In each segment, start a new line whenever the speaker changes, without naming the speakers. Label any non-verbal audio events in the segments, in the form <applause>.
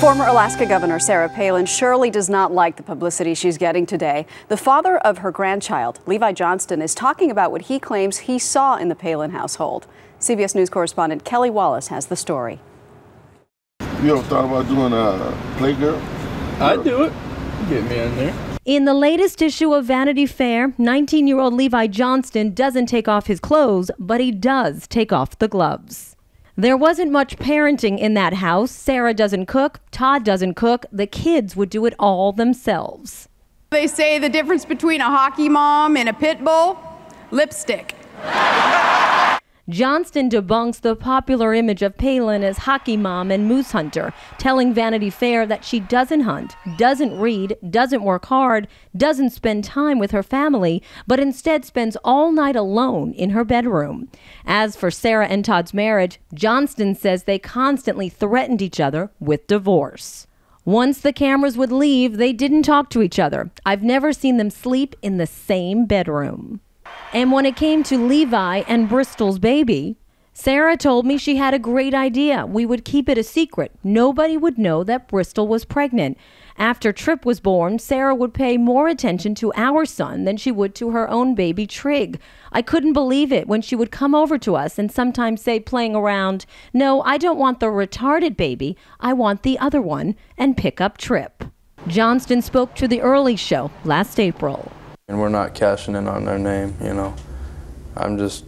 Former Alaska Governor Sarah Palin surely does not like the publicity she's getting today. The father of her grandchild, Levi Johnston, is talking about what he claims he saw in the Palin household. CBS News correspondent Kelly Wallace has the story.
You ever thought about doing a Playgirl?
I'd do it. Get me in there.
In the latest issue of Vanity Fair, 19 year old Levi Johnston doesn't take off his clothes, but he does take off the gloves. There wasn't much parenting in that house. Sarah doesn't cook, Todd doesn't cook. The kids would do it all themselves.
They say the difference between a hockey mom and a pit bull lipstick.
Johnston debunks the popular image of Palin as hockey mom and moose hunter, telling Vanity Fair that she doesn't hunt, doesn't read, doesn't work hard, doesn't spend time with her family, but instead spends all night alone in her bedroom. As for Sarah and Todd's marriage, Johnston says they constantly threatened each other with divorce. Once the cameras would leave, they didn't talk to each other. I've never seen them sleep in the same bedroom. And when it came to Levi and Bristol's baby, Sarah told me she had a great idea. We would keep it a secret. Nobody would know that Bristol was pregnant. After Tripp was born, Sarah would pay more attention to our son than she would to her own baby Trig. I couldn't believe it when she would come over to us and sometimes say, playing around, No, I don't want the retarded baby. I want the other one, and pick up Tripp. Johnston spoke to the early show last April.
And we're not cashing in on their name, you know. I'm just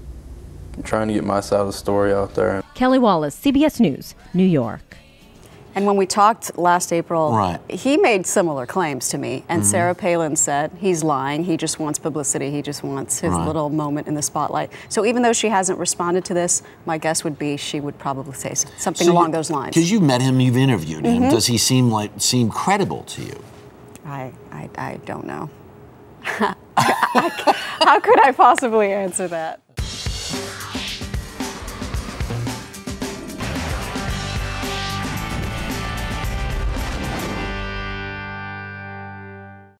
trying to get my side of the story out there.
Kelly Wallace, CBS News, New York.
And when we talked last April,
Right.
he made similar claims to me. And Sarah Palin said he's lying. He just wants publicity. He just wants his
Right.
little moment in the spotlight. So even though she hasn't responded to this, my guess would be she would probably say s- something along those lines.
Because you've met him, you've interviewed
Mm-hmm.
him. Does he seem like seem credible to you?
I, I, I don't know. <laughs> How could I possibly answer that?